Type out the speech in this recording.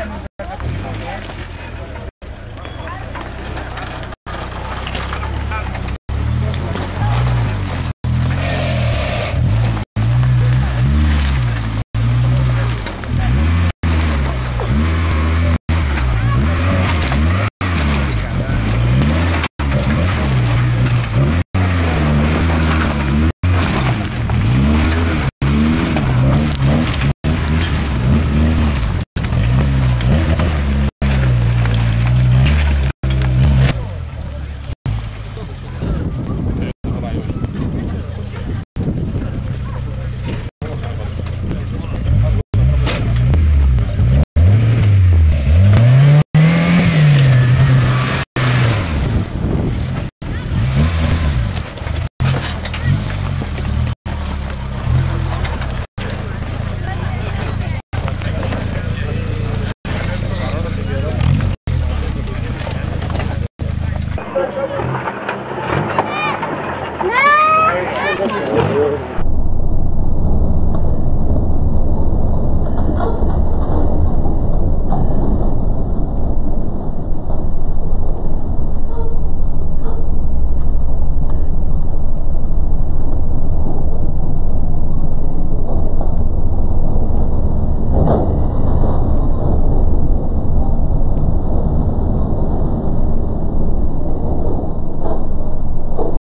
ya